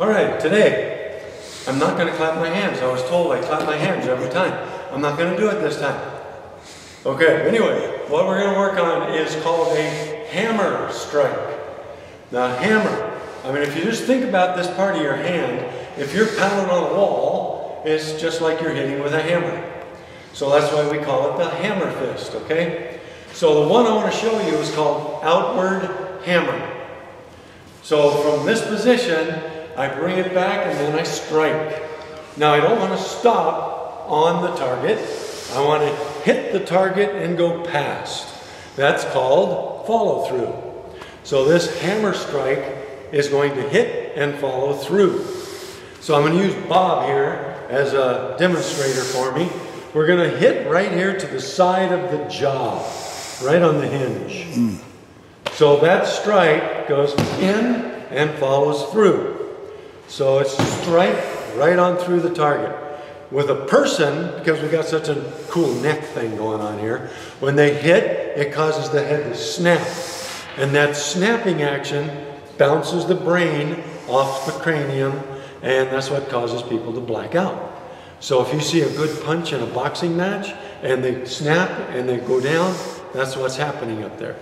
All right, today, I'm not gonna clap my hands. I was told I clap my hands every time. I'm not gonna do it this time. Okay, anyway, what we're gonna work on is called a hammer strike. Now hammer, I mean if you just think about this part of your hand, if you're pounding on a wall, it's just like you're hitting with a hammer. So that's why we call it the hammer fist, okay? So the one I want to show you is called outward hammer. So from this position, I bring it back and then I strike. Now I don't want to stop on the target. I want to hit the target and go past. That's called follow through. So this hammer strike is going to hit and follow through. So I'm going to use Bob here as a demonstrator for me. We're going to hit right here to the side of the jaw, right on the hinge. Mm. So that strike goes in and follows through. So it's strike right on through the target. With a person, because we've got such a cool neck thing going on here, when they hit, it causes the head to snap. And that snapping action bounces the brain off the cranium, and that's what causes people to black out. So if you see a good punch in a boxing match and they snap and they go down, that's what's happening up there.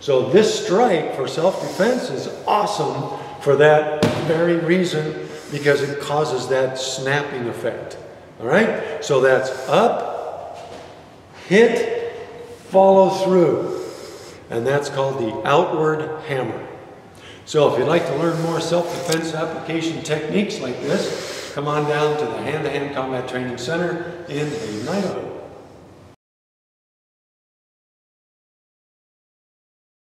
So this strike for self-defense is awesome for that very reason because it causes that snapping effect. All right? So that's up, hit, follow through. And that's called the outward hammer. So if you'd like to learn more self-defense application techniques like this, come on down to the Hand-to-Hand -hand Combat Training Center in Idaho.